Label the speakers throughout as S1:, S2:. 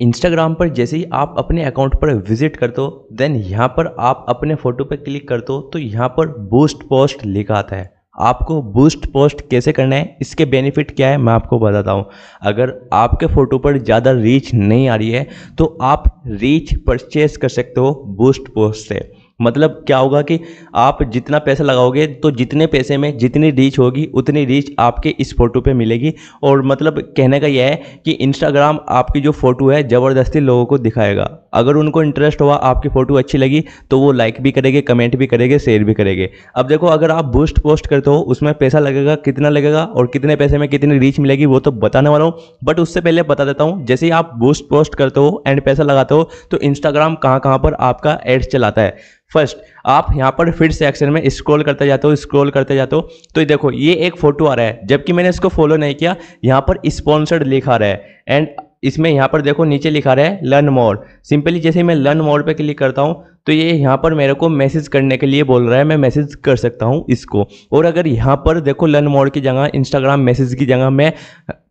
S1: Instagram पर जैसे ही आप अपने अकाउंट पर विज़िट कर दो देन यहाँ पर आप अपने फ़ोटो पर क्लिक कर दो तो यहाँ पर बूस्ट पोस्ट लिखा आता है। आपको बूस्ट पोस्ट कैसे करना है, इसके बेनिफिट क्या है, मैं आपको बताता हूँ। अगर आपके फ़ोटो पर ज़्यादा रीच नहीं आ रही है तो आप रीच परचेज कर सकते हो बूस्ट पोस्ट से। मतलब क्या होगा कि आप जितना पैसा लगाओगे तो जितने पैसे में जितनी रीच होगी, उतनी रीच आपके इस फ़ोटो पे मिलेगी। और मतलब कहने का यह है कि इंस्टाग्राम आपकी जो फ़ोटो है, ज़बरदस्ती लोगों को दिखाएगा। अगर उनको इंटरेस्ट हुआ, आपकी फ़ोटो अच्छी लगी तो वो लाइक भी करेंगे कमेंट भी करेंगे शेयर भी करेंगे। अब देखो, अगर आप बूस्ट पोस्ट करते हो, उसमें पैसा लगेगा, कितना लगेगा और कितने पैसे में कितनी रीच मिलेगी, वो तो बताने वाला हूँ। बट उससे पहले बता देता हूँ, जैसे ही आप बूस्ट पोस्ट करते हो एंड पैसा लगाते हो तो इंस्टाग्राम कहाँ कहाँ पर आपका एड्स चलाता है। फ़र्स्ट आप यहाँ पर फिर सेक्शन में स्क्रॉल करते जाते हो स्क्रॉल करते जाते हो तो देखो, ये एक फ़ोटो आ रहा है। जबकि मैंने इसको फॉलो नहीं किया, यहाँ पर स्पॉन्सर्ड लिखा रहा है। एंड इसमें यहाँ पर देखो नीचे लिखा रहा है लर्न मोर सिंपली जैसे मैं लर्न मोर पे क्लिक करता हूँ तो ये यहाँ पर मेरे को मैसेज करने के लिए बोल रहा है, मैं मैसेज कर सकता हूँ इसको। और अगर यहाँ पर देखो लर्न मोर की जगह इंस्टाग्राम मैसेज की जगह मैं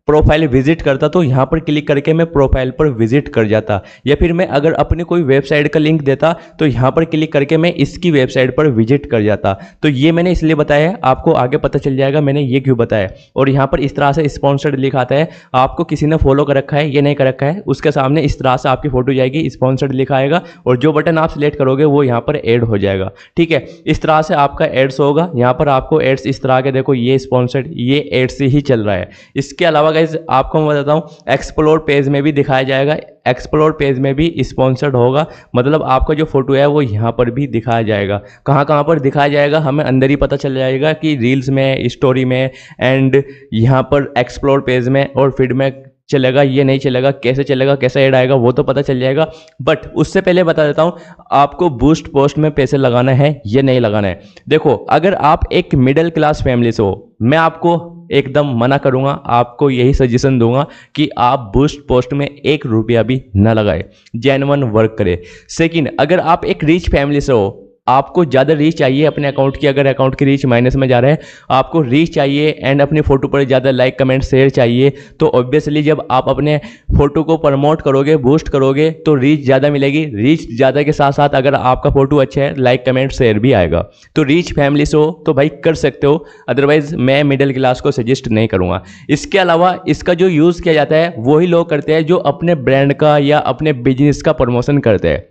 S1: प्रोफ़ाइल विज़िट करता तो यहाँ पर क्लिक करके मैं प्रोफ़ाइल पर विज़िट कर जाता। या फिर मैं अगर अपनी कोई वेबसाइट का लिंक देता तो यहाँ पर क्लिक करके मैं इसकी वेबसाइट पर विज़िट कर जाता। तो ये मैंने इसलिए बताया आपको आगे पता चल जाएगा मैंने ये क्यों बताया और यहाँ पर इस तरह से स्पॉन्सर्ड लिखा आता है, आपको किसी ने फॉलो कर रखा है, ये नहीं कर रखा है, उसके सामने इस तरह से आपकी फ़ोटो जाएगी, स्पॉन्सर्ड लिखा आएगा, और जो बटन आप सिलेक्ट करोगे, वो यहाँ पर एड हो जाएगा। ठीक है, इस तरह से आपका एड्स होगा, यहाँ पर आपको एड्स इस तरह के, देखो ये स्पॉन्सर्ड, ये एड्स ही चल रहा है। इसके अलावा गाइज़ आपको मैं बताता हूँ एक्सप्लोर पेज में भी दिखाया जाएगा। एक्सप्लोर पेज में भी स्पॉन्सर्ड होगा। मतलब आपका जो फ़ोटो है, वो यहाँ पर भी दिखाया जाएगा। कहाँ कहाँ पर दिखाया जाएगा, हमें अंदर ही पता चल जाएगा कि रील्स में स्टोरी में एंड यहाँ पर एक्सप्लोर पेज में और फ़ीड में चलेगा, ये नहीं चलेगा, कैसे चलेगा, कैसे ऐड आएगा, वो तो पता चल जाएगा। बट उससे पहले बता देता हूँ, आपको बूस्ट पोस्ट में पैसे लगाना है, ये नहीं लगाना है। देखो, अगर आप एक मिडिल क्लास फैमिली से हो, मैं आपको एकदम मना करूँगा, आपको यही सजेशन दूँगा कि आप बूस्ट पोस्ट में एक रुपया भी ना लगाए जेनवन वर्क करें। सेकेंड अगर आप एक रिच फैमिली से हो आपको ज़्यादा रीच चाहिए अपने अकाउंट की, अगर अकाउंट की रीच माइनस में जा रहा है, आपको रीच चाहिए एंड अपनी फ़ोटो पर ज़्यादा लाइक कमेंट शेयर चाहिए। तो ऑब्वियसली जब आप अपने फ़ोटो को प्रमोट करोगे बूस्ट करोगे तो रीच ज़्यादा मिलेगी। रीच ज़्यादा के साथ साथ अगर आपका फ़ोटो अच्छा है लाइक कमेंट शेयर भी आएगा। तो रीच फैमिली से हो तो भाई कर सकते हो। अदरवाइज़ मैं मिडिल क्लास को सजेस्ट नहीं करूँगा। इसके अलावा इसका जो यूज़ किया जाता है, वही लोग करते हैं जो अपने ब्रांड का या अपने बिज़नेस का प्रमोशन करते हैं।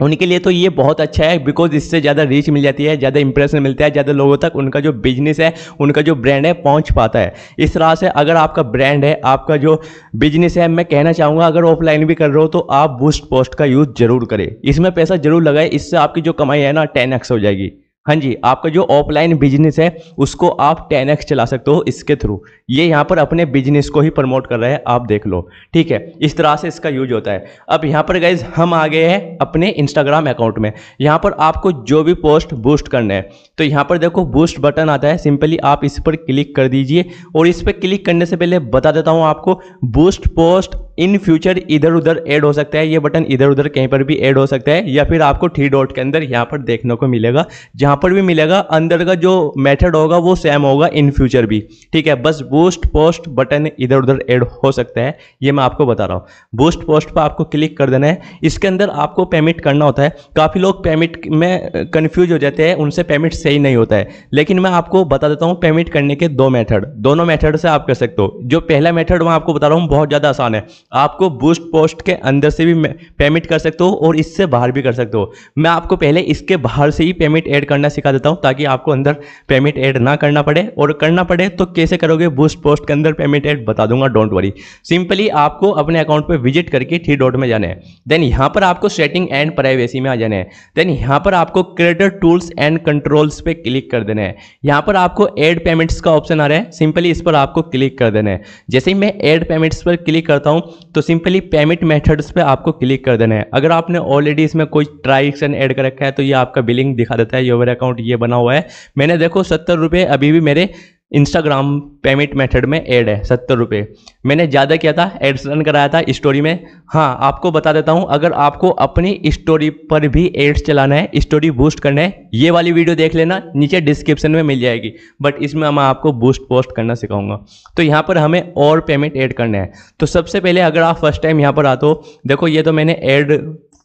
S1: उनके लिए तो ये बहुत अच्छा है बिकॉज़ इससे ज़्यादा रीच मिल जाती है, ज़्यादा इंप्रेशन मिलता है, ज़्यादा लोगों तक उनका जो बिज़नेस है, उनका जो ब्रांड है पहुँच पाता है। इस तरह से अगर आपका ब्रांड है, आपका जो बिज़नेस है, मैं कहना चाहूँगा, अगर ऑफलाइन भी कर रहे हो तो आप बूस्ट पोस्ट का यूज़ ज़रूर करें। इसमें पैसा ज़रूर लगाए, इससे आपकी जो कमाई है ना टेन हो जाएगी। हाँ जी, आपका जो ऑफलाइन बिज़नेस है, उसको आप टेन एक्स चला सकते हो इसके थ्रू ये यहाँ पर अपने बिज़नेस को ही प्रमोट कर रहे हैं, आप देख लो। ठीक है, इस तरह से इसका यूज़ होता है। अब यहाँ पर गाइज़ हम आ गए हैं अपने इंस्टाग्राम अकाउंट में। यहाँ पर आपको जो भी पोस्ट बूस्ट करना है तो यहाँ पर देखो बूस्ट बटन आता है। सिंपली आप इस पर क्लिक कर दीजिए और इस पर क्लिक करने से पहले बता देता हूँ आपको बूस्ट पोस्ट इन फ्यूचर इधर उधर ऐड हो सकता है, ये बटन इधर उधर कहीं पर भी ऐड हो सकता है, या फिर आपको थ्री डॉट के अंदर यहाँ पर देखने को मिलेगा, जहाँ पर भी मिलेगा, अंदर का जो मेथड होगा वो सेम होगा इन फ्यूचर भी। ठीक है, बस बूस्ट पोस्ट बटन इधर उधर ऐड हो सकता है, ये मैं आपको बता रहा हूँ। बूस्ट पोस्ट पर आपको क्लिक कर देना है, इसके अंदर आपको पेमेंट करना होता है। काफ़ी लोग पेमेंट में कन्फ्यूज़ हो जाते हैं, उनसे पेमेंट सही नहीं होता है। लेकिन मैं आपको बता देता हूँ पेमेंट करने के दो मेथड दोनों मेथड से आप कर सकते हो। जो पहला मेथड मैं आपको बता रहा हूँ, बहुत ज़्यादा आसान है। आपको बूस्ट पोस्ट के अंदर से भी पेमेंट कर सकते हो और इससे बाहर भी कर सकते हो। मैं आपको पहले इसके बाहर से ही पेमेंट ऐड करना सिखा देता हूँ ताकि आपको अंदर पेमेंट ऐड ना करना पड़े। और करना पड़े तो कैसे करोगे? बूस्ट पोस्ट के अंदर पेमेंट ऐड बता दूँगा डोंट वरी सिंपली आपको अपने अकाउंट पर विज़िट करके थ्री डॉट में जाना है। देन यहाँ पर आपको सेटिंग एंड प्राइवेसी में आ जाना है। देन यहाँ पर आपको क्रेडिट टूल्स एंड कंट्रोल्स पे क्लिक कर देना है। यहाँ पर आपको एड पेमेंट्स का ऑप्शन आ रहा है। सिंपली इस पर आपको क्लिक कर देना है। जैसे ही मैं एड पेमेंट्स पर क्लिक करता हूँ तो सिंपली पेमेंट मेथड्स पे आपको क्लिक कर देना है। अगर आपने ऑलरेडी इसमें कोई ट्रांजेक्शन ऐड कर रखा है तो ये आपका बिलिंग दिखा देता है। योवर अकाउंट ये बना हुआ है। मैंने देखो, सत्तर रुपये अभी भी मेरे इंस्टाग्राम पेमेंट मेथड में ऐड है, सत्तर रुपये मैंने ज़्यादा किया था एड्स रन कराया था स्टोरी में। हाँ आपको बता देता हूँ, अगर आपको अपनी स्टोरी पर भी एड्स चलाना है स्टोरी बूस्ट करना है, ये वाली वीडियो देख लेना, नीचे डिस्क्रिप्शन में मिल जाएगी। बट इसमें मैं आपको बूस्ट पोस्ट करना सिखाऊँगा। तो यहाँ पर हमें और पेमेंट ऐड करना है। तो सबसे पहले अगर आप फ़र्स्ट टाइम यहाँ पर आते हो, देखो ये तो मैंने ऐड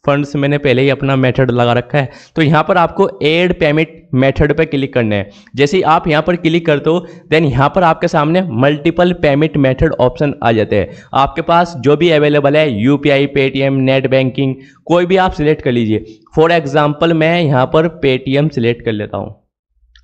S1: फंड्स मैंने पहले ही अपना मेथड लगा रखा है। तो यहाँ पर आपको एड पेमेंट मेथड पे क्लिक करना है। जैसे ही आप यहाँ पर क्लिक करते हो देन यहाँ पर आपके सामने मल्टीपल पेमेंट मेथड ऑप्शन आ जाते हैं। आपके पास जो भी अवेलेबल है यू पी नेट बैंकिंग कोई भी आप सिलेक्ट कर लीजिए। फॉर एग्ज़ाम्पल मैं यहाँ पर पेटीएम सिलेक्ट कर लेता हूँ।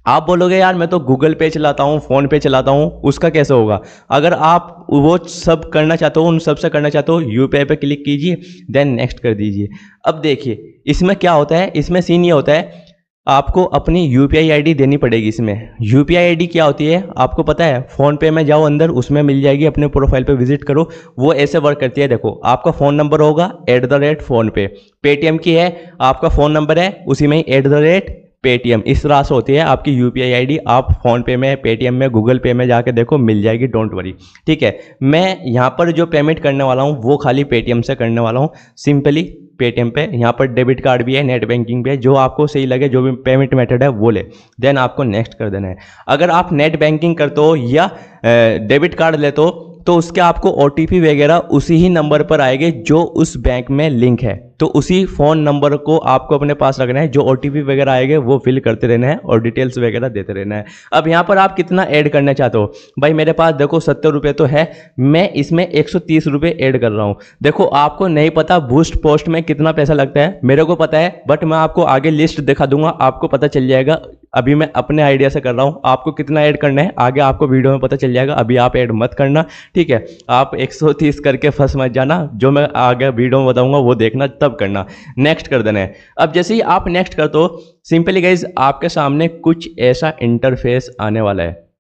S1: आप बोलोगे, यार, मैं तो गूगल पे चलाता हूँ फ़ोन पे चलाता हूँ, उसका कैसे होगा? अगर आप वो सब करना चाहते हो, उन सबसे करना चाहते हो यूपीआई पे क्लिक कीजिए देन नेक्स्ट कर दीजिए। अब देखिए, इसमें क्या होता है? इसमें सीन ये होता है, आपको अपनी यू पी आई देनी पड़ेगी इसमें। यू पी आई क्या होती है? आपको पता है फ़ोन पे में जाओ अंदर, उसमें मिल जाएगी, अपने प्रोफ़ाइल पे विज़िट करो, वो ऐसे वर्क करती है, देखो, आपका फ़ोन नंबर होगा at the rate PhonePe. Paytm की है, आपका फ़ोन नंबर है, उसी में एट द रेट पेटीएम। इस तरह से होती है आपकी यू पी आई आप फ़ोन पे में, पेटीएम में गूगल पे में जाके देखो, मिल जाएगी डोंट वरी ठीक है, मैं यहाँ पर जो पेमेंट करने वाला हूँ, वो खाली पेटीएम से करने वाला हूँ। सिंपली पेटीएम पे, यहाँ पर डेबिट कार्ड भी है नेट बैंकिंग भी है, जो आपको सही लगे, जो भी पेमेंट मेथड है, वो ले। देन आपको नेक्स्ट कर देना है। अगर आप नेट बैंकिंग करते हो या डेबिट कार्ड लेते हो तो उसके आपको ओटीपी वगैरह उसी ही नंबर पर आएँगे, जो उस बैंक में लिंक है। तो उसी फ़ोन नंबर को आपको अपने पास रखना है, जो ओटीपी वगैरह आएँगे, वो फिल करते रहना है और डिटेल्स वगैरह देते रहना है। अब यहाँ पर आप कितना ऐड करना चाहते हो? भाई, मेरे पास देखो सत्तर रुपये तो है, मैं इसमें एक सौ ऐड कर रहा हूँ। देखो, आपको नहीं पता बूस्ट पोस्ट में कितना पैसा लगता है, मेरे को पता है बट मैं आपको आगे लिस्ट दिखा दूँगा, आपको पता चल जाएगा। अभी मैं अपने आइडिया से कर रहा हूँ, आपको कितना ऐड करना है, आगे आपको वीडियो में पता चल जाएगा, अभी आप ऐड मत करना, ठीक है? आप 130 करके फंस मत जाना, जो मैं आगे वीडियो में बताऊँगा, वो देखना, तब करना। नेक्स्ट कर देना है। अब जैसे ही आप नेक्स्ट कर दो सिंपली गाइज़ आपके सामने कुछ ऐसा इंटरफेस आने वाला है।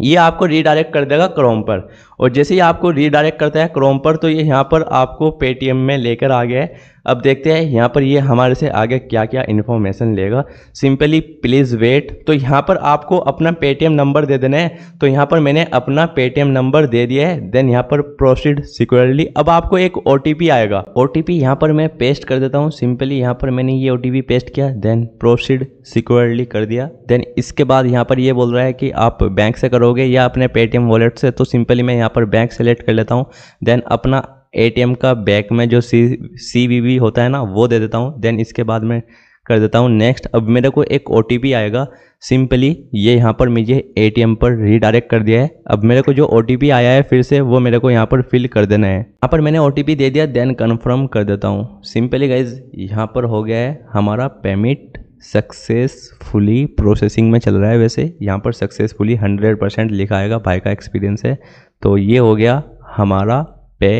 S1: ये आपको रीडायरेक्ट कर देगा क्रोम पर। और जैसे ही आपको रीडायरेक्ट करता है क्रोम पर तो ये यहाँ पर आपको पेटीएम में लेकर आ गया है। अब देखते हैं यहाँ पर ये हमारे से आगे क्या क्या इन्फॉर्मेशन लेगा। सिंपली प्लीज़ वेट तो यहाँ पर आपको अपना पेटीएम नंबर दे देना है। तो यहाँ पर मैंने अपना पेटीएम नंबर दे दिया है। देन यहाँ पर प्रोसीड सिक्योरली अब आपको एक ओटीपी आएगा। ओ टी यहाँ पर मैं पेस्ट कर देता हूँ। सिंपली यहाँ पर मैंने ये ओ पेस्ट किया। देन प्रोसीड सिक्योरली कर दिया। देन इसके बाद यहाँ पर ये बोल रहा है कि आप बैंक से करोगे या अपने पेटीएम वॉलेट से। तो सिंपली मैं यहाँ पर बैंक सेलेक्ट कर लेता हूँ। देन अपना एटीएम का बैक में जो सी सी होता है ना, वो दे देता हूँ। देन इसके बाद में कर देता हूँ। नेक्स्ट अब मेरे को एक ओटीपी आएगा। सिंपली ये यहाँ पर मुझे एटीएम पर रीडायरेक्ट कर दिया है। अब मेरे को जो ओटीपी आया है फिर से वो मेरे को यहाँ पर फिल कर देना है। यहाँ पर मैंने ओ दे दिया देन कन्फर्म कर देता हूँ। सिंपली गाइज़ यहाँ पर हो गया है हमारा पेमेंट सक्सेसफुली प्रोसेसिंग में चल रहा है। वैसे यहाँ पर सक्सेसफुली हंड्रेड परसेंट लिखा आएगा। भाई का एक्सपीरियंस है। तो ये हो गया हमारा पे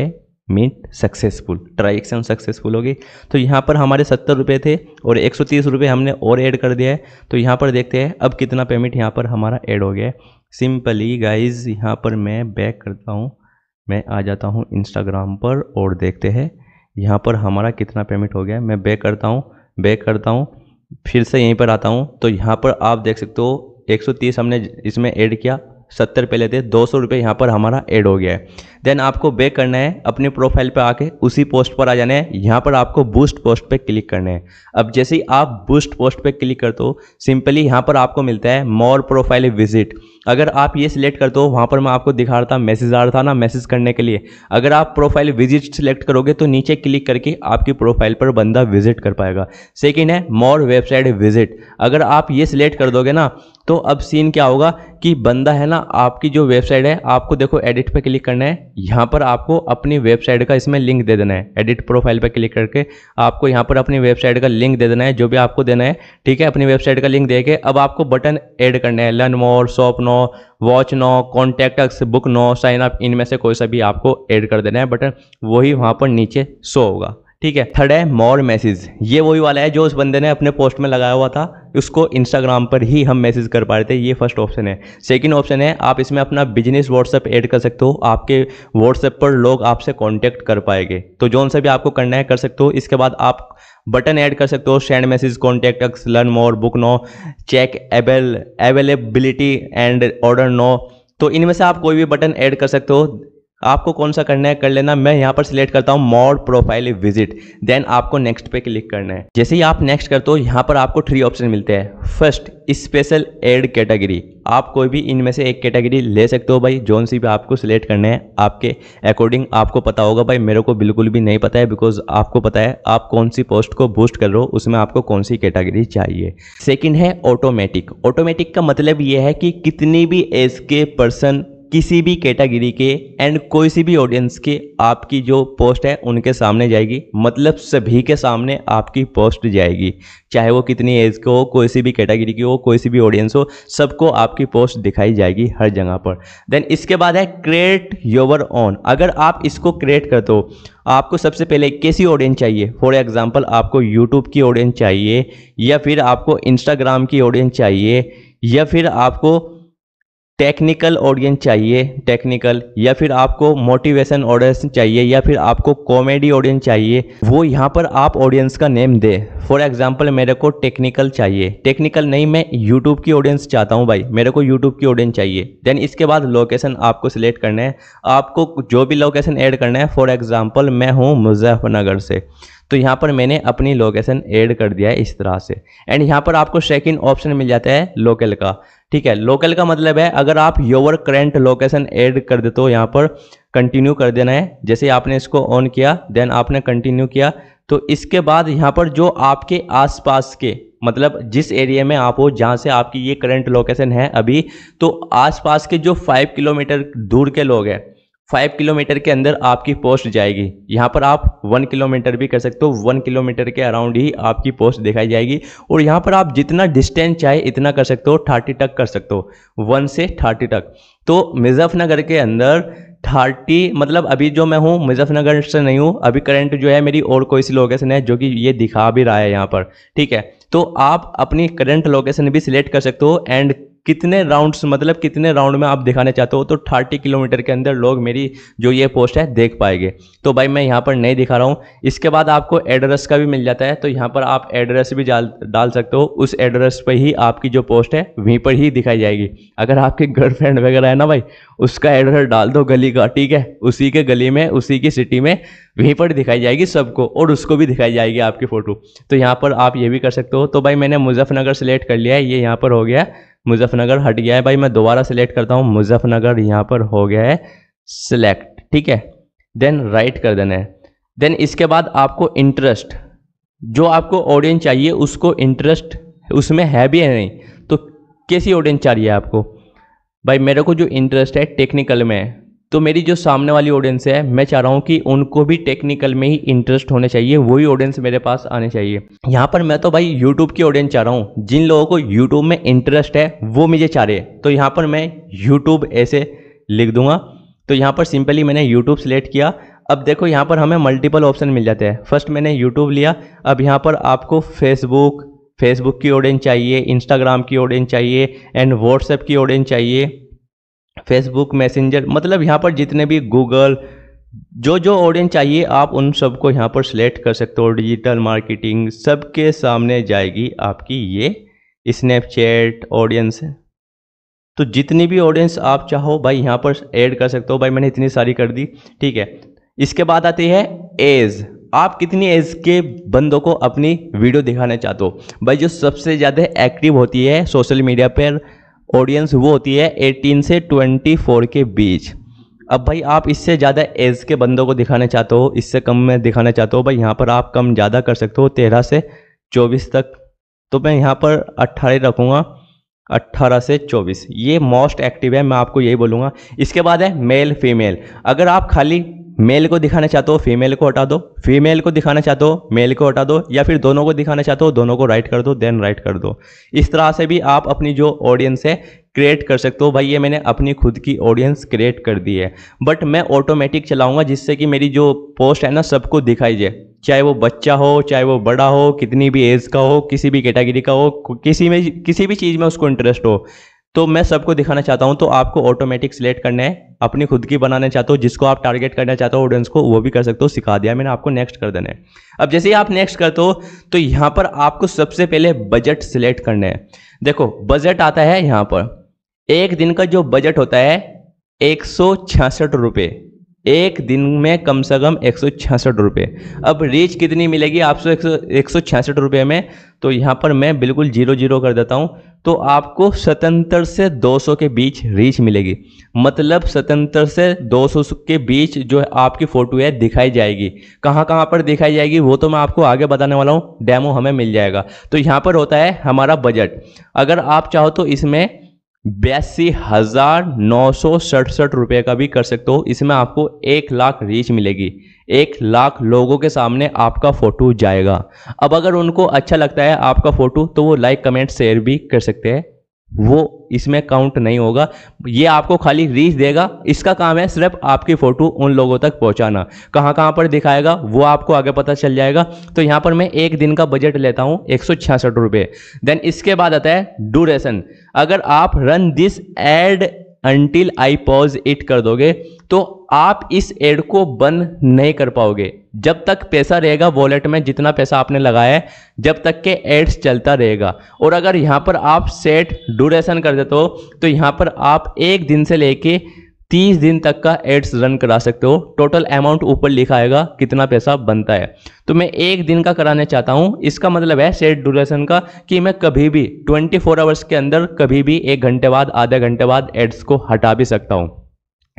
S1: मीट सक्सेसफुल ट्राइक्शन सक्सेसफुल होगी तो यहाँ पर हमारे सत्तर रुपये थे और एक सौ तीस रुपये हमने और ऐड कर दिया है। तो यहाँ पर देखते हैं अब कितना पेमेंट यहाँ पर हमारा ऐड हो गया है। सिंपली गाइज़ यहाँ पर मैं बैक करता हूँ। मैं आ जाता हूँ इंस्टाग्राम पर और देखते हैं यहाँ पर हमारा कितना पेमेंट हो गया मैं बैक करता हूँ, बैक करता हूँ, फिर से यहीं पर आता हूँ। तो यहाँ पर आप देख सकते हो 130 हमने इसमें ऐड किया। सत्तर पे लेते दो सौ रुपये यहाँ पर हमारा ऐड हो गया है। देन आपको बैक करना है, अपने प्रोफ़ाइल पे आके उसी पोस्ट पर आ जाना है, यहाँ पर आपको बूस्ट पोस्ट पे क्लिक करना है। अब जैसे ही आप बूस्ट पोस्ट पे क्लिक करते हो सिंपली यहाँ पर आपको मिलता है मोर प्रोफ़ाइल विज़िट अगर आप ये सिलेक्ट करते हो, वहाँ पर मैं आपको दिखा रहा था मैसेज आ रहा था ना मैसेज करने के लिए। अगर आप प्रोफ़ाइल विज़िट सिलेक्ट करोगे तो नीचे क्लिक करके आपकी प्रोफ़ाइल पर बंदा विज़िट कर पाएगा। सेकेंड है मोर वेबसाइट विज़िट अगर आप ये सिलेक्ट कर दोगे ना तो अब सीन क्या होगा कि बंदा है ना, आपकी जो वेबसाइट है, आपको देखो एडिट पे क्लिक करना है। यहाँ पर आपको अपनी वेबसाइट का इसमें लिंक दे देना है। एडिट प्रोफ़ाइल पे क्लिक करके आपको यहाँ पर अपनी वेबसाइट का लिंक दे देना है, जो भी आपको देना है। ठीक है, अपनी वेबसाइट का लिंक दे के अब आपको बटन ऐड करना है। Learn more shop now watch now contact book now sign up इनमें से कोई सा भी आपको ऐड कर देना है। बटन वही वहाँ पर नीचे शो होगा। ठीक है थर्ड है मोर मैसेज ये वही वाला है जो उस बंदे ने अपने पोस्ट में लगाया हुआ था, उसको इंस्टाग्राम पर ही हम मैसेज कर पा रहे थे, ये फ़र्स्ट ऑप्शन है. सेकंड ऑप्शन है, आप इसमें अपना बिज़नेस व्हाट्सएप ऐड कर सकते हो, आपके व्हाट्सएप पर लोग आपसे कांटेक्ट कर पाएँगे. तो जोन से भी आपको करना है, कर सकते हो. इसके बाद आप बटन ऐड कर सकते हो send message contact us learn more book now check avail availability and order now तो इनमें से आप कोई भी बटन ऐड कर सकते हो आपको कौन सा करना है, कर लेना। मैं यहाँ पर सिलेक्ट करता हूँ मोर प्रोफ़ाइल विज़िट देन आपको नेक्स्ट पे क्लिक करना है। जैसे ही आप नेक्स्ट करते हो, यहाँ पर आपको थ्री ऑप्शन मिलते हैं। फ़र्स्ट स्पेशल एड कैटेगरी आप कोई भी इनमें से एक कैटेगरी ले सकते हो भाई। जोन सी भी आपको सिलेक्ट करना है। आपके अकॉर्डिंग आपको पता होगा भाई। मेरे को बिल्कुल भी नहीं पता है बिकॉज़ आपको पता है आप कौन सी पोस्ट को बूस्ट कर रहे हो, उसमें आपको कौन सी कैटेगरी चाहिए। सेकेंड है ऑटोमेटिक ऑटोमेटिक का मतलब ये है कि कितनी भी एज के पर्सन किसी भी कैटेगरी के एंड कोई सी भी ऑडियंस के आपकी जो पोस्ट है, उनके सामने जाएगी। मतलब सभी के सामने आपकी पोस्ट जाएगी। चाहे वो कितनी एज के हो, कोई सी भी कैटेगरी की हो, कोई सी भी ऑडियंस हो, सबको आपकी पोस्ट दिखाई जाएगी हर जगह पर। देन इसके बाद है क्रिएट योवर ऑन अगर आप इसको क्रिएट करते हो, आपको सबसे पहले कैसी ऑडियंस चाहिए? फॉर एग्ज़ाम्पल आपको यूट्यूब की ऑडियंस चाहिए, या फिर आपको इंस्टाग्राम की ऑडियंस चाहिए, या फिर आपको टेक्निकल ऑडियंस चाहिए, टेक्निकल, या फिर आपको मोटिवेशन ऑडियंस चाहिए, या फिर आपको कॉमेडी ऑडियंस चाहिए, वो यहाँ पर आप ऑडियंस का नेम दे। फॉर एग्जांपल मेरे को टेक्निकल चाहिए। टेक्निकल नहीं, मैं यूट्यूब की ऑडियंस चाहता हूँ भाई। मेरे को यूट्यूब की ऑडियंस चाहिए। देन इसके बाद लोकेशन आपको सिलेक्ट करना है। आपको जो भी लोकेशन ऐड करना है फॉर एग्ज़ाम्पल मैं हूँ मुजफ्फरनगर से। तो यहाँ पर मैंने अपनी लोकेशन ऐड कर दिया है इस तरह से। एंड यहाँ पर आपको सेकंड ऑप्शन मिल जाता है लोकल का। ठीक है लोकल का मतलब है, अगर आप योवर करेंट लोकेशन ऐड कर देते हो, यहाँ पर कंटिन्यू कर देना है, जैसे आपने इसको ऑन किया देन आपने कंटिन्यू किया तो इसके बाद यहाँ पर जो आपके आसपास के मतलब जिस एरिया में आप हो, जहाँ से आपकी ये करंट लोकेशन है अभी तो आसपास के जो फाइव किलोमीटर दूर के लोग हैं फाइव किलोमीटर के अंदर आपकी पोस्ट जाएगी। यहाँ पर आप वन किलोमीटर भी कर सकते हो, वन किलोमीटर के अराउंड ही आपकी पोस्ट दिखाई जाएगी। और यहाँ पर आप जितना डिस्टेंस चाहे इतना कर सकते हो, थर्टी तक कर सकते हो, वन से थर्टी तक। तो मुजफ्फरनगर के अंदर थर्टी मतलब अभी जो मैं हूँ, मुजफ्फरनगर से नहीं हूँ, अभी करंट जो है मेरी और कोई सी लोकेशन है जो कि ये दिखा भी रहा है यहाँ पर, ठीक है? तो आप अपनी करंट लोकेशन भी सिलेक्ट कर सकते हो एंड कितने राउंड्स मतलब कितने राउंड में आप दिखाने चाहते हो तो थर्टी किलोमीटर के अंदर लोग मेरी जो ये पोस्ट है, देख पाएँगे। तो भाई, मैं यहाँ पर नहीं दिखा रहा हूँ। इसके बाद आपको एड्रेस का भी मिल जाता है तो यहाँ पर आप एड्रेस भी डाल सकते हो। उस एड्रेस पर ही आपकी जो पोस्ट है, वहीं पर ही दिखाई जाएगी। अगर आपकी गर्लफ्रेंड वगैरह है ना भाई, उसका एड्रेस डाल दो गली का, ठीक है? उसी के गली में, उसी की सिटी में, वहीं पर दिखाई जाएगी सबको, और उसको भी दिखाई जाएगी आपकी फ़ोटो तो यहाँ पर आप ये भी कर सकते हो। तो भाई, मैंने मुजफ्फरनगर सेलेक्ट कर लिया है, ये यहाँ पर हो गया। मुजफ्फरनगर हट गया है भाई, मैं दोबारा सेलेक्ट करता हूँ। मुजफ्फरनगर यहाँ पर हो गया है सिलेक्ट ठीक है? देन राइट कर देना है। देन इसके बाद आपको इंटरेस्ट जो आपको ऑडियंस चाहिए, उसको इंटरेस्ट उसमें है भी है नहीं? तो कैसी ऑडियंस चाहिए आपको? भाई, मेरे को जो इंटरेस्ट है टेक्निकल में तो मेरी जो सामने वाली ऑडियंस है, मैं चाह रहा हूँ कि उनको भी टेक्निकल में ही इंटरेस्ट होने चाहिए, वही ऑडियंस मेरे पास आने चाहिए। यहाँ पर मैं तो भाई यूट्यूब की ऑडियंस चाह रहा हूँ, जिन लोगों को यूट्यूब में इंटरेस्ट है, वो मुझे चाह रहे तो यहाँ पर मैं यूट्यूब ऐसे लिख दूँगा। तो यहाँ पर सिंपली मैंने यूट्यूब सेलेक्ट किया। अब देखो, यहाँ पर हमें मल्टीपल ऑप्शन मिल जाते हैं। फ़र्स्ट मैंने यूट्यूब लिया। अब यहाँ पर आपको फेसबुक फेसबुक की ऑडियंस चाहिए इंस्टाग्राम की ऑडियंस चाहिए एंड व्हाट्सएप की ऑडियंस चाहिए। फेसबुक मैसेंजर मतलब यहाँ पर जितने भी गूगल जो जो ऑडियंस चाहिए, आप उन सबको यहाँ पर सिलेक्ट कर सकते हो। डिजिटल मार्केटिंग सबके सामने जाएगी आपकी ये स्नैपचैट ऑडियंस तो जितनी भी ऑडियंस आप चाहो भाई यहाँ पर ऐड कर सकते हो। भाई मैंने इतनी सारी कर दी, ठीक है। इसके बाद आती है एज आप कितनी एज के बंदों को अपनी वीडियो दिखाना चाहते हो? भाई जो सबसे ज़्यादा एक्टिव होती है सोशल मीडिया पर ऑडियंस वो होती है 18 से 24 के बीच। अब भाई आप इससे ज़्यादा एज के बंदों को दिखाना चाहते हो, इससे कम में दिखाना चाहते हो, भाई यहाँ पर आप कम ज़्यादा कर सकते हो, तेरह से चौबीस तक। तो मैं यहाँ पर अट्ठारह रखूँगा, अट्ठारह से चौबीस। ये मोस्ट एक्टिव है, मैं आपको यही बोलूँगा। इसके बाद है मेल फीमेल अगर आप खाली मेल को दिखाना चाहते हो फीमेल को हटा दो। फीमेल को दिखाना चाहते हो मेल को हटा दो, या फिर दोनों को दिखाना चाहते हो, दोनों को राइट कर दो देन राइट कर दो। इस तरह से भी आप अपनी जो ऑडियंस है क्रिएट कर सकते हो। भाई, ये मैंने अपनी खुद की ऑडियंस क्रिएट कर दी है। बट मैं ऑटोमेटिक चलाऊँगा जिससे कि मेरी जो पोस्ट है ना, सबको दिखाई जाए। चाहे वो बच्चा हो, चाहे वो बड़ा हो, कितनी भी एज का हो, किसी भी कैटेगरी का हो, किसी में, किसी भी चीज़ में उसको इंटरेस्ट हो। तो मैं सबको दिखाना चाहता हूँ तो आपको ऑटोमेटिक सिलेक्ट करना है। अपनी खुद की बनाना चाहते हो, जिसको आप टारगेट करना चाहते हो ऑडियंस को, वो भी कर सकते हो, सिखा दिया मैंने आपको नेक्स्ट कर देना है। अब जैसे ही आप नेक्स्ट करते हो तो यहाँ पर आपको सबसे पहले बजट सिलेक्ट करना है। देखो बजट आता है यहाँ पर। एक दिन का जो बजट होता है, एक सौ छियासठ एक दिन में कम से कम एक सौ छियासठ रुपये अब रीच कितनी मिलेगी एक सौ एक सौ छियासठ रुपये में? तो यहाँ पर मैं बिल्कुल ज़ीरो ज़ीरो कर देता हूँ। तो आपको सतहत्तर से 200 के बीच रीच मिलेगी। मतलब सतहत्तर से 200 के बीच जो आपकी फ़ोटो है दिखाई जाएगी। कहाँ कहाँ पर दिखाई जाएगी वो तो मैं आपको आगे बताने वाला हूँ। डेमो हमें मिल जाएगा। तो यहाँ पर होता है हमारा बजट अगर आप चाहो तो इसमें बयासी हज़ार नौ सौ सड़सठ रुपये का भी कर सकते हो। इसमें आपको एक लाख रीच मिलेगी। एक लाख लोगों के सामने आपका फ़ोटो जाएगा। अब अगर उनको अच्छा लगता है आपका फ़ोटो तो वो लाइक कमेंट शेयर भी कर सकते हैं। वो इसमें काउंट नहीं होगा। ये आपको खाली रीच देगा। इसका काम है सिर्फ़ आपकी फ़ोटो उन लोगों तक पहुंचाना। कहाँ कहाँ पर दिखाएगा, वो आपको आगे पता चल जाएगा। तो यहाँ पर मैं एक दिन का बजट लेता हूँ, एक सौ देन इसके बाद आता है ड्यूरेशन अगर आप run this ad until I pause it कर दोगे तो आप इस एड को बंद नहीं कर पाओगे। जब तक पैसा रहेगा वॉलेट में, जितना पैसा आपने लगाया है, जब तक के एड्स चलता रहेगा। और अगर यहाँ पर आप सेट ड्यूरेशन कर देते हो तो यहाँ पर आप एक दिन से लेके तीस दिन तक का एड्स रन करा सकते हो। टोटल अमाउंट ऊपर लिखा आएगा, कितना पैसा बनता है। तो मैं एक दिन का कराने चाहता हूँ। इसका मतलब है सेट ड्यूरेशन का, कि मैं कभी भी 24 फोर आवर्स के अंदर कभी भी एक घंटे बाद, आधे घंटे बाद एड्स को हटा भी सकता हूँ।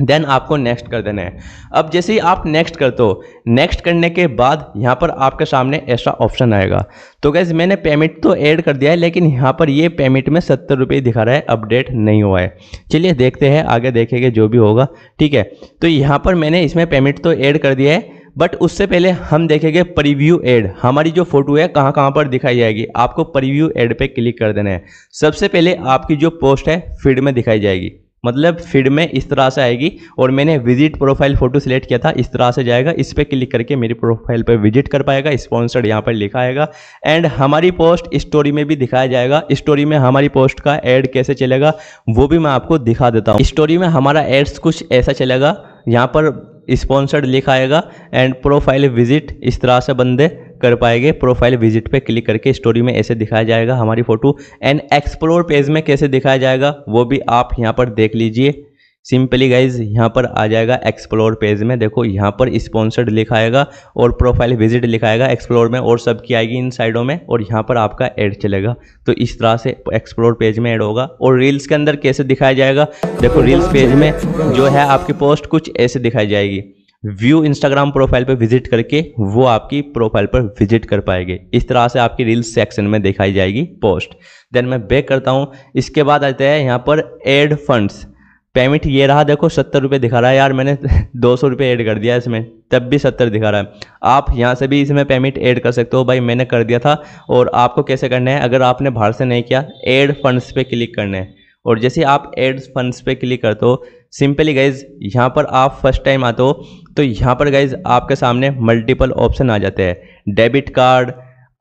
S1: देन आपको नेक्स्ट कर देना है। अब जैसे ही आप नेक्स्ट करते हो नेक्स्ट करने के बाद यहाँ पर आपके सामने ऐसा ऑप्शन आएगा। तो गैस मैंने पेमेंट तो ऐड कर दिया है, लेकिन यहाँ पर ये पेमेंट में सत्तर रुपये दिखा रहा है अपडेट नहीं हुआ है। चलिए देखते हैं, आगे देखेंगे जो भी होगा। ठीक है तो यहाँ पर मैंने इसमें पेमेंट तो ऐड कर दिया है बट उससे पहले हम देखेंगे प्रीव्यू एड हमारी जो फ़ोटो है, कहाँ कहाँ पर दिखाई जाएगी? आपको प्रीव्यू एड पे क्लिक कर देना है। सबसे पहले आपकी जो पोस्ट है फ़ीड में दिखाई जाएगी। मतलब फ़ीड में इस तरह से आएगी और मैंने विज़िट प्रोफ़ाइल फ़ोटो सिलेक्ट किया था, इस तरह से जाएगा। इस पर क्लिक करके मेरी प्रोफ़ाइल पर विज़िट कर पाएगा स्पॉन्सर्ड यहाँ पर लिखा आएगा। एंड हमारी पोस्ट स्टोरी में भी दिखाया जाएगा। स्टोरी में हमारी पोस्ट का एड कैसे चलेगा, वो भी मैं आपको दिखा देता हूँ। स्टोरी में हमारा एड्स कुछ ऐसा चलेगा, यहाँ पर स्पॉन्सर्ड लिखा आएगा। एंड प्रोफ़ाइल विज़िट इस तरह से बंदे कर पाएँगे। प्रोफ़ाइल विज़िट पे क्लिक करके स्टोरी में ऐसे दिखाया जाएगा। हमारी फ़ोटो एंड एक्सप्लोर पेज में कैसे दिखाया जाएगा, वो भी आप यहाँ पर देख लीजिए। सिंपली गाइज़ यहाँ पर आ जाएगा एक्सप्लोर पेज में। देखो, यहाँ पर स्पॉन्सर्ड लिखाएगा और प्रोफ़ाइल विज़िट लिखाएगा एक्सप्लोर में और सब की आएगी इन साइडों में और यहाँ पर आपका ऐड चलेगा। तो इस तरह से एक्सप्लोर पेज में ऐड होगा और रील्स के अंदर कैसे दिखाया जाएगा? देखो रील्स पेज में जो है आपकी पोस्ट कुछ ऐसे दिखाई जाएगी। व्यू इंस्टाग्राम प्रोफ़ाइल पर विज़िट करके वो आपकी प्रोफ़ाइल पर विज़िट कर पाएँगे। इस तरह से आपकी रील्स सेक्शन में दिखाई जाएगी पोस्ट देन मैं बैक करता हूँ। इसके बाद आते हैं यहाँ पर एड फंड्स पेमेंट ये रहा, देखो, सत्तर रुपये दिखा रहा है यार, मैंने दो सौ रुपये ऐड कर दिया इसमें। तब भी सत्तर दिखा रहा है। आप यहाँ से भी इसमें पेमेंट ऐड कर सकते हो। भाई, मैंने कर दिया था और आपको कैसे करना है? अगर आपने बाहर से नहीं किया एड फंड्स पे क्लिक करना है। और जैसे आप एड फंड्स पे क्लिक करते हो सिंपली गाइज़ यहाँ पर आप फ़र्स्ट टाइम आते हो तो यहाँ पर गाइज़ आपके सामने मल्टीपल ऑप्शन आ जाते हैं। डेबिट कार्ड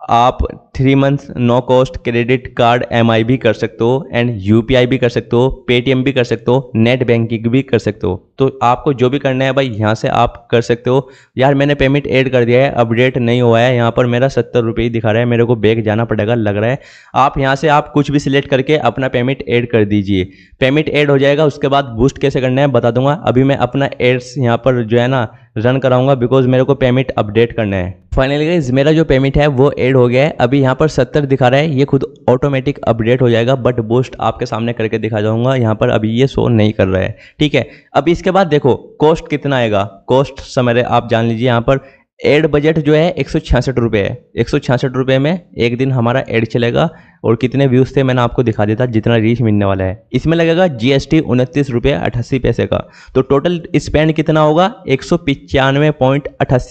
S1: आप three months no cost credit card EMI भी कर सकते हो एंड यूपीआई भी कर सकते हो पेटीएम भी कर सकते हो नेट बैंकिंग भी कर सकते हो। तो आपको जो भी करना है भाई, यहाँ से आप कर सकते हो। यार, मैंने पेमेंट ऐड कर दिया है अपडेट नहीं हुआ है। यहाँ पर मेरा सत्तर रुपये ही दिखा रहा है, मेरे को बैग जाना पड़ेगा, लग रहा है। आप यहाँ से आप कुछ भी सिलेक्ट करके अपना पेमेंट ऐड कर दीजिए। पेमेंट ऐड हो जाएगा, उसके बाद बूस्ट कैसे करना है, बता दूँगा। अभी मैं अपना एड्स यहाँ पर जो है ना रन कराऊँगा बिकॉज़ मेरे को पेमेंट अपडेट करना है। फाइनली गाइज़ मेरा जो पेमेंट है, वो ऐड हो गया है। अभी यहाँ पर सत्तर दिखा रहा है, ये खुद ऑटोमेटिक अपडेट हो जाएगा बट बूस्ट आपके सामने करके दिखा जाऊँगा। यहाँ पर अभी ये शो नहीं कर रहा है। ठीक है अब इसके बाद देखो कॉस्ट कितना आएगा? कॉस्ट समय आप जान लीजिए यहाँ पर एड बजट जो है, एक सौ है। एक सौ में एक दिन हमारा एड चलेगा और कितने व्यूज़ थे मैंने आपको दिखा दिया था जितना रीच मिलने वाला है। इसमें लगेगा जीएसटी उनतीस रुपये अठासी पैसे का। तो टोटल स्पेंड कितना होगा? एक सौ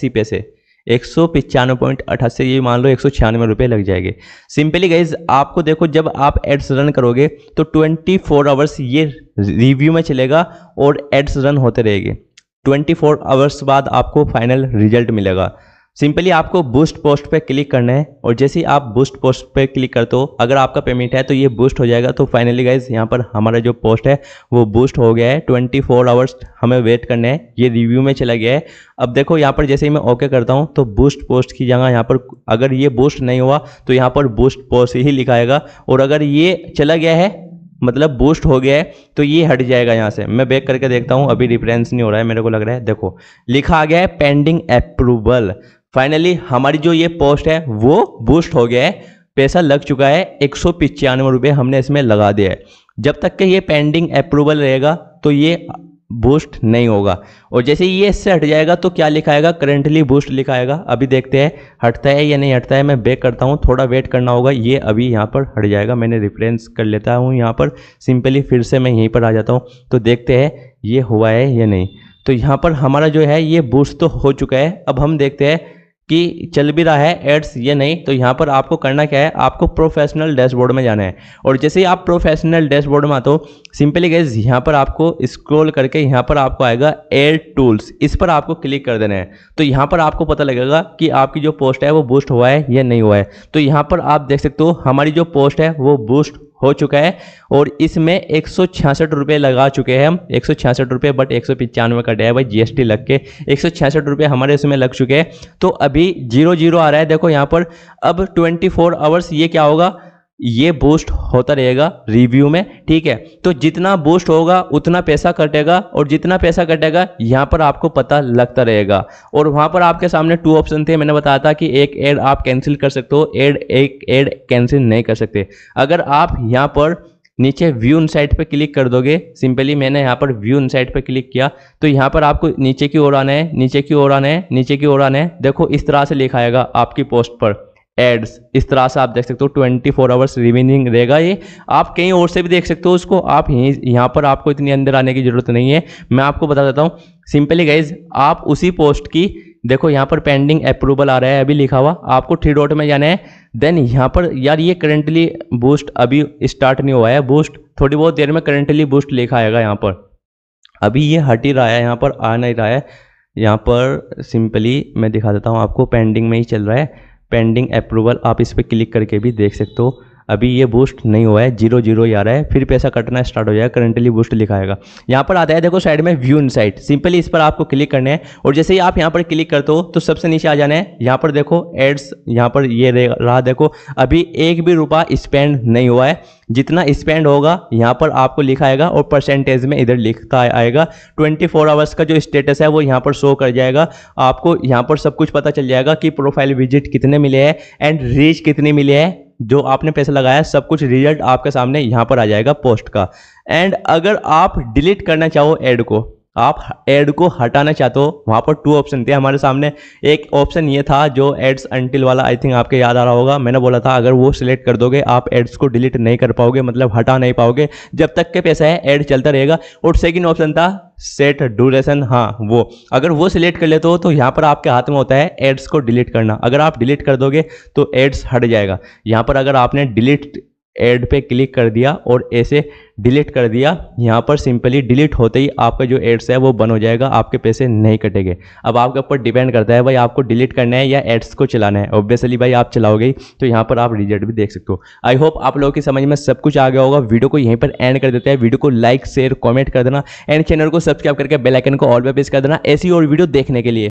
S1: पैसे। एक सौ पिचानवे पॉइंट अठासी, ये मान लो एक सौ छियानवे रुपये लग जाएँगे। सिंपली गाइज़ आपको देखो, जब आप एड्स रन करोगे तो ट्वेंटी फोर आवर्स ये रिव्यू में चलेगा और एड्स रन होते रहेंगे। ट्वेंटी फोर आवर्स बाद आपको फाइनल रिज़ल्ट मिलेगा। सिंपली आपको बूस्ट पोस्ट पे क्लिक करना है और जैसे ही आप बूस्ट पोस्ट पे क्लिक करते हो, अगर आपका पेमेंट है तो ये बूस्ट हो जाएगा। तो फाइनली गाइज़ यहाँ पर हमारा जो पोस्ट है, वो बूस्ट हो गया है। ट्वेंटी फोर आवर्स हमें वेट करना है। ये रिव्यू में चला गया है। अब देखो, यहाँ पर जैसे ही मैं ओके करता हूँ तो बूस्ट पोस्ट की जगह यहाँ पर अगर ये बूस्ट नहीं हुआ तो यहाँ पर बूस्ट पोस्ट ही लिखाएगा। और अगर ये चला गया है मतलब बूस्ट हो गया है तो ये हट जाएगा यहाँ से। मैं बैक करके देखता हूँ, अभी रिफरेंस नहीं हो रहा है, मेरे को लग रहा है। देखो, लिखा आ गया है पेंडिंग अप्रूवल फाइनली हमारी जो ये पोस्ट है, वो बूस्ट हो गया है। पैसा लग चुका है, एक सौ रुपये हमने इसमें लगा दिया है। जब तक के ये पेंडिंग अप्रूवल रहेगा तो ये बूस्ट नहीं होगा। और जैसे ये इससे हट जाएगा तो क्या लिखाएगा करेंटली बूस्ट लिखाएगा अभी देखते हैं, हटता है या नहीं हटता है, मैं बेक करता हूँ। थोड़ा वेट करना होगा, ये अभी यहाँ पर हट जाएगा। मैंने रिफरेंस कर लेता हूँ यहाँ पर। सिंपली फिर से मैं यहीं पर आ जाता हूँ। तो देखते हैं, ये हुआ है या नहीं। तो यहाँ पर हमारा जो है, ये बूस्ट तो हो चुका है। अब हम देखते हैं कि चल भी रहा है एड्स ये नहीं तो यहाँ पर आपको करना क्या है, आपको प्रोफेशनल डैशबोर्ड में जाना है। और जैसे ही आप प्रोफेशनल डैशबोर्ड में आते हो सिंपली गैस यहाँ पर आपको स्क्रॉल करके यहाँ पर आपको आएगा एड टूल्स इस पर आपको क्लिक कर देना है। तो यहाँ पर आपको पता लगेगा कि आपकी जो पोस्ट है वो बूस्ट हुआ है या नहीं हुआ है। तो यहाँ पर आप देख सकते हो, हमारी जो पोस्ट है वो बूस्ट हो चुका है और इसमें एक सौ रुपये लगा चुके हैं हम। एक सौ छियासठ रुपये बट एक सौ पिचानवे कटे डे भाई जीएसटी लग के। एक सौ रुपये हमारे इसमें लग चुके हैं। तो अभी ज़ीरो ज़ीरो आ रहा है। देखो यहाँ पर अब ट्वेंटी फोर आवर्स ये क्या होगा? ये बूस्ट होता रहेगा रिव्यू में, ठीक है? तो जितना बूस्ट होगा, उतना पैसा कटेगा और जितना पैसा कटेगा, यहाँ पर आपको पता लगता रहेगा। और वहाँ पर आपके सामने टू ऑप्शन थे, मैंने बताया था कि एक एड आप कैंसिल कर सकते हो एड एक एड कैंसिल नहीं कर सकते। अगर आप यहाँ पर नीचे व्यू इन साइट पर क्लिक कर दोगे सिंपली मैंने यहाँ पर व्यू इन साइट पर क्लिक किया तो यहाँ पर आपको नीचे की ओर आना है, नीचे की ओर आना है, नीचे की ओर आना है। देखो, इस तरह से लिखा आएगा आपकी पोस्ट पर। एड्स इस तरह से आप देख सकते हो ट्वेंटी फोर आवर्स रिमेनिंग रहेगा ये। आप कहीं और से भी देख सकते हो उसको, आप यहीं, यहाँ पर आपको इतनी अंदर आने की ज़रूरत नहीं है। मैं आपको बता देता हूँ सिंपली गाइज़ आप उसी पोस्ट की, देखो यहाँ पर पेंडिंग अप्रूवल आ रहा है, अभी लिखा हुआ, आपको थ्री डॉट में जाना है। देन यहाँ पर, यार ये करेंटली बूस्ट अभी स्टार्ट नहीं हुआ है बूस्ट थोड़ी बहुत देर में करेंटली बूस्ट लिखा आएगा यहाँ पर। अभी ये हट ही रहा है, यहाँ पर आ नहीं रहा है। यहाँ पर सिंपली मैं दिखा देता हूँ, आपको पेंडिंग में ही चल रहा है। पेंडिंग अप्रूवल आप इस पर क्लिक करके भी देख सकते हो। अभी ये बूस्ट नहीं हुआ है ज़ीरो ज़ीरो ही आ रहा है, फिर पैसा कटना स्टार्ट हो जाएगा करंटली बूस्ट लिखाएगा यहाँ पर आता है, देखो साइड में व्यू इन साइट सिंपली इस पर आपको क्लिक करना है, और जैसे ही आप यहाँ पर क्लिक करते हो तो सबसे नीचे आ जाना है, यहाँ पर देखो एड्स यहाँ पर ये रहा देखो, अभी एक भी रुपया स्पेंड नहीं हुआ है। जितना स्पेंड होगा, यहाँ पर आपको लिखा आएगा, और परसेंटेज में इधर लिखता आएगा। 24 फोर आवर्स का जो स्टेटस है, वो यहाँ पर शो कर जाएगा। आपको यहाँ पर सब कुछ पता चल जाएगा कि प्रोफ़ाइल विज़िट कितने मिले हैं एंड रीच कितनी मिले हैं। जो आपने पैसा लगाया, सब कुछ रिज़ल्ट आपके सामने यहाँ पर आ जाएगा पोस्ट का। एंड अगर आप डिलीट करना चाहो एड को आप एड को हटाना चाहते हो, वहाँ पर टू ऑप्शन थे। हमारे सामने एक ऑप्शन ये था जो एड्स अंटिल वाला आई थिंक आपके याद आ रहा होगा। मैंने बोला था, अगर वो सिलेक्ट कर दोगे, आप एड्स को डिलीट नहीं कर पाओगे मतलब हटा नहीं पाओगे। जब तक के पैसा है एड चलता रहेगा। और सेकेंड ऑप्शन था सेट ड्यूरेशन हाँ वो। अगर वो सिलेक्ट कर लेते हो तो यहाँ पर आपके हाथ में होता है एड्स को डिलीट करना। अगर आप डिलीट कर दोगे तो एड्स हट जाएगा। यहाँ पर अगर आपने डिलीट एड पे क्लिक कर दिया और ऐसे डिलीट कर दिया। यहाँ पर सिंपली डिलीट होते ही आपका जो एड्स है वो बन हो जाएगा, आपके पैसे नहीं कटेंगे। अब आपके ऊपर डिपेंड करता है, भाई आपको डिलीट करना है या एड्स को चलाना है। ऑब्वियसली भाई आप चलाओगे तो यहाँ पर आप रिज़ल्ट भी देख सकते हो। आई होप आप लोगों की समझ में सब कुछ आ गया होगा। वीडियो को यहीं पर एंड कर देते हैं। वीडियो को लाइक शेयर कॉमेंट कर देना। एंड चैनल को सब्सक्राइब करके बेलाइकन को ऑल पे प्रेस कर देना। ऐसी और वीडियो देखने के लिए।